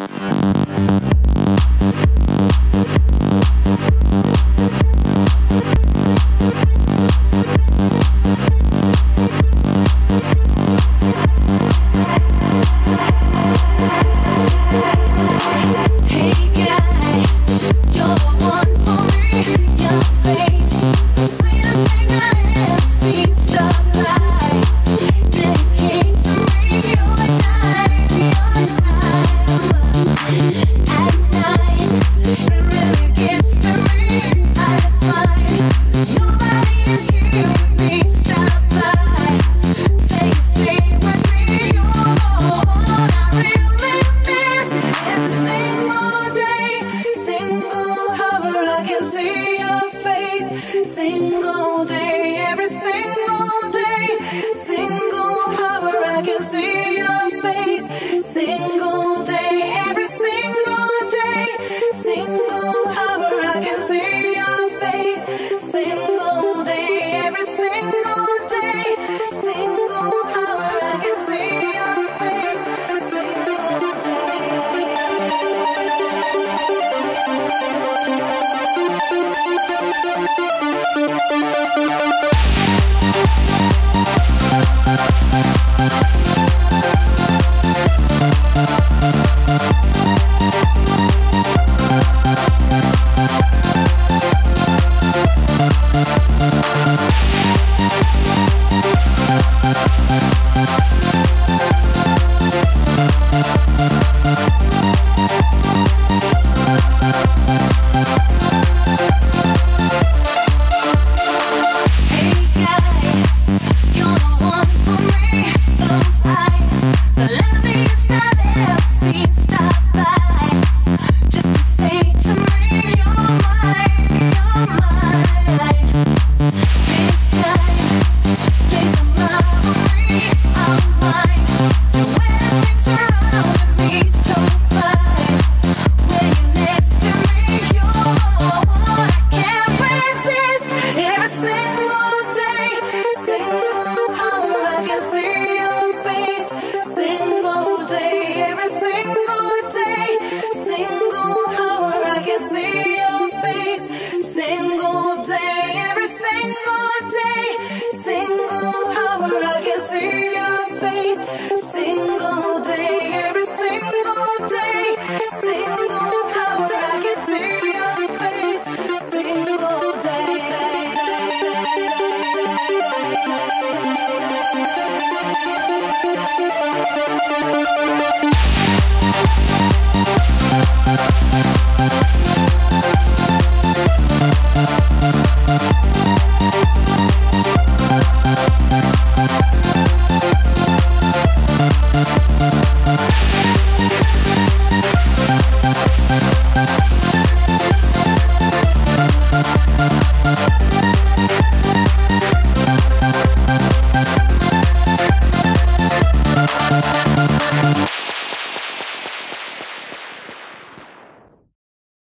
I Thank